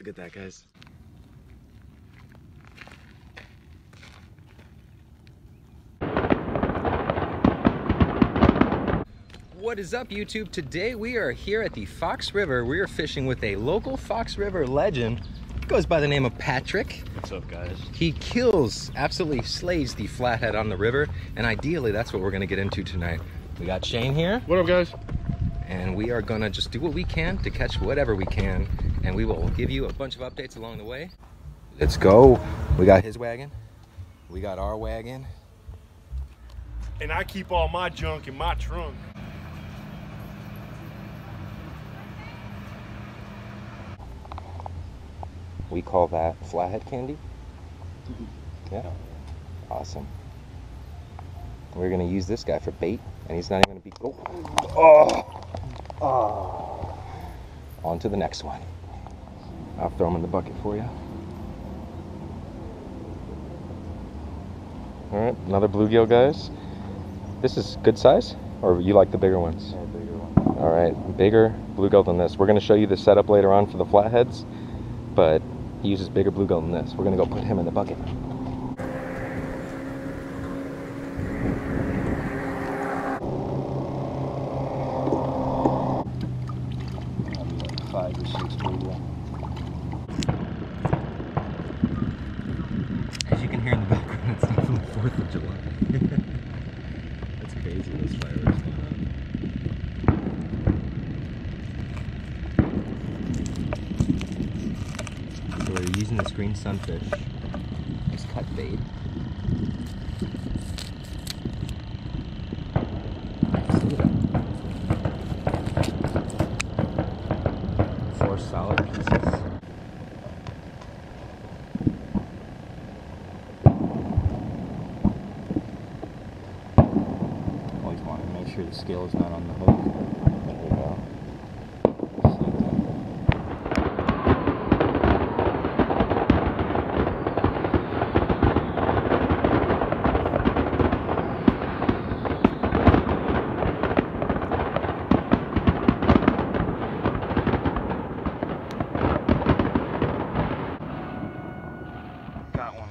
Look at that, guys. What is up YouTube? Today we are here at the Fox River. We are fishing with a local Fox River legend. Goes by the name of Patrick. What's up, guys? He kills, absolutely slays the flathead on the river. And ideally, that's what we're gonna get into tonight. We got Shane here. What up, guys? And we are gonna just do what we can to catch whatever we can. And we will give you a bunch of updates along the way. Let's go. We got his wagon. We got our wagon. And I keep all my junk in my trunk. We call that flathead candy. Mm-hmm. Yeah. Awesome. We're gonna use this guy for bait, and he's not even gonna be. Oh, oh, oh. On to the next one. I'll throw him in the bucket for you. All right, another bluegill, guys. This is good size, or you like the bigger ones? Yeah, bigger one. All right, bigger bluegill than this. We're gonna show you the setup later on for the flatheads, but he uses bigger bluegill than this. We're gonna go put him in the bucket. Five or six bluegill. As you can hear in the background, it's definitely 4th of July. That's crazy, those fireworks going on. So we're using this green sunfish as cut bait. Just. Four solid pieces. Always want to make sure the scale is not on the hook. There we go. Just like that.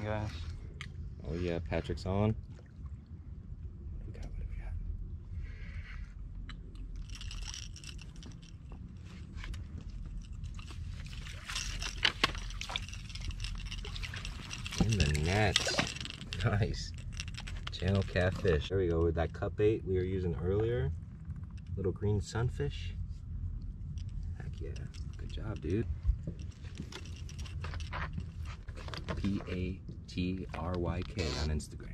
Guys. Oh yeah, Patrick's on. What do we got? What do we got? In the nets. Nice. Channel catfish. There we go with that cut bait we were using earlier. Little green sunfish. Heck yeah. Good job, dude. P A T R Y K on Instagram.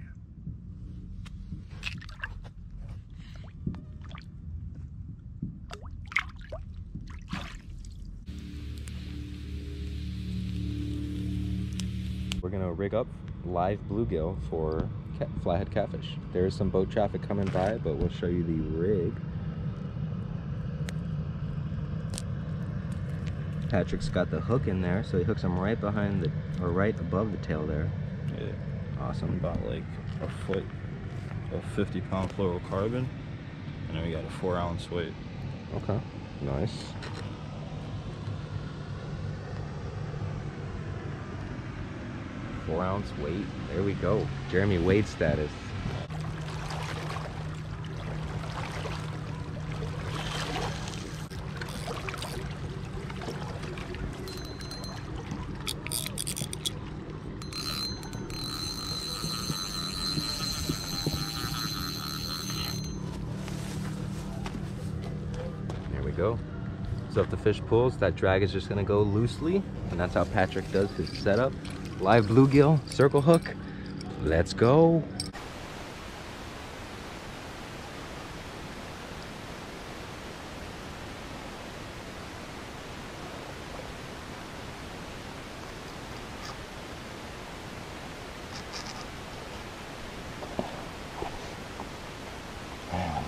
We're gonna rig up live bluegill for cat, flathead catfish. There is some boat traffic coming by, but we'll show you the rig. Patrick's got the hook in there, so he hooks them right behind the, or right above the tail there. Yeah. Awesome. About like a foot of 50 pound fluorocarbon. And then we got a four ounce weight. Okay, nice. Four ounce weight. There we go. Jeremy Wade status. There we go. So if the fish pulls, that drag is just gonna go loosely, and that's how Patrick does his setup. Live bluegill, circle hook. Let's go.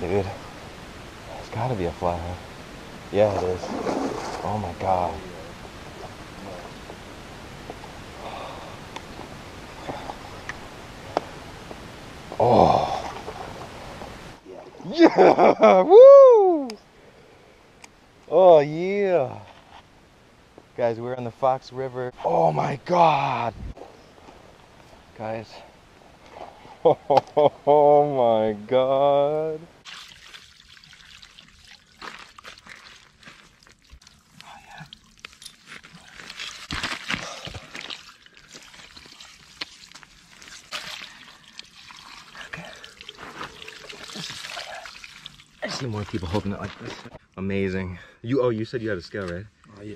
Dude. It's gotta be a flathead. Yeah, it is. Oh my god. Oh. Yeah! Woo! Oh yeah! Guys, we're on the Fox River. Oh my god! Guys. Oh my god. See more people holding it like this. Amazing. You oh you said you had a scale, right? Oh, yeah.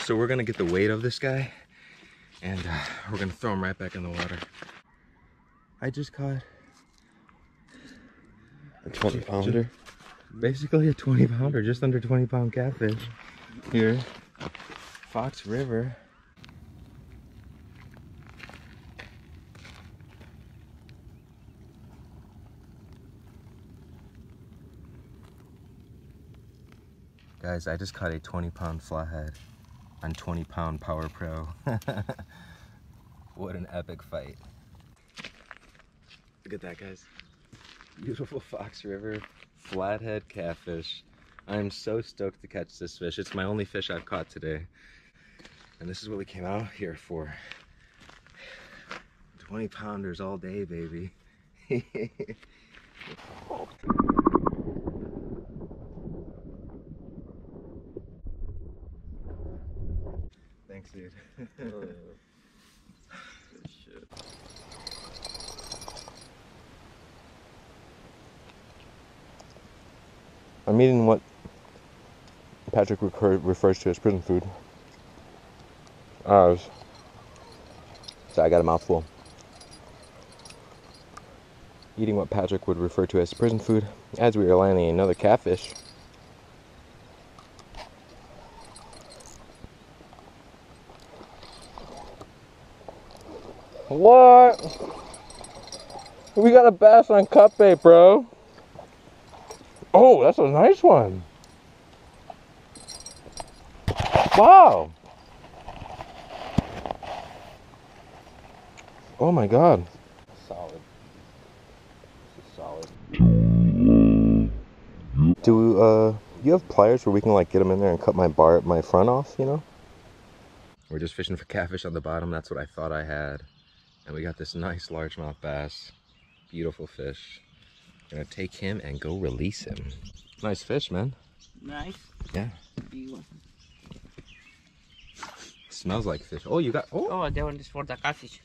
So we're gonna get the weight of this guy and uh, we're gonna throw him right back in the water. I just caught A 20 pounder. basically a 20 pounder, just under 20 pound catfish here. Fox River. Guys, I just caught a 20 pound flathead on 20 pound Power Pro. what an epic fight. Look at that, guys. Beautiful Fox River flathead catfish. I'm so stoked to catch this fish. It's my only fish I've caught today. And this is what we came out here for. 20 pounders all day, baby. Thanks, dude. Shit. I'm eating what Patrick refers to as prison food. Ours. So I got a mouthful. Eating what Patrick would refer to as prison food as we are landing another catfish. What? We got a bass on cut bait, bro. Oh, that's a nice one. Wow. Oh my god. Solid. This is solid. Do uh you have pliers where we can like get them in there and cut my bar my front off, you know? We're just fishing for catfish on the bottom. That's what I thought I had. And we got this nice largemouth bass. Beautiful fish. Gonna take him and go release him. Nice fish, man. Nice. Yeah. You- Smells like fish. Oh, you got oh, Oh, that one is for the catfish.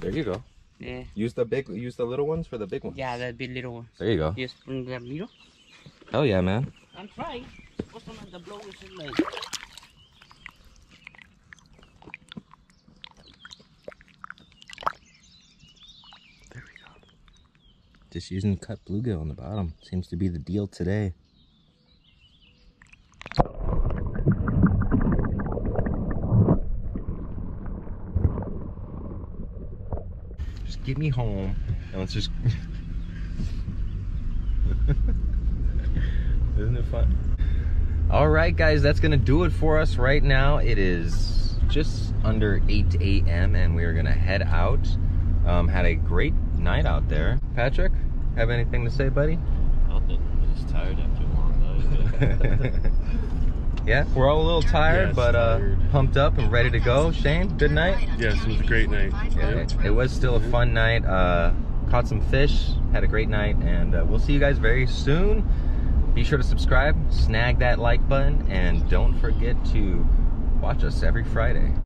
there you go. Yeah. Use the big use the little ones for the big ones. Yeah, that big little one. There you go. Bring the. Hell yeah, man. I'm trying. What's the blow is like. There we go. Just using cut bluegill on the bottom. Seems to be the deal today. Just get me home and let's just. Isn't it fun? All right, guys, that's gonna do it for us right now. It is just under 8 a.m. and we are gonna head out. Um, had a great night out there. Patrick, have anything to say, buddy? Nothing. I'm just tired after a long night. yeah, we're all a little tired, Yes, but uh, tired. pumped up and ready to go. Shane, good night. Yes, it was a great night. Yeah, Yep. it, it was still a fun night. Uh, caught some fish, had a great night, and uh, we'll see you guys very soon. Be sure to subscribe, snag that like button, and don't forget to watch us every Friday.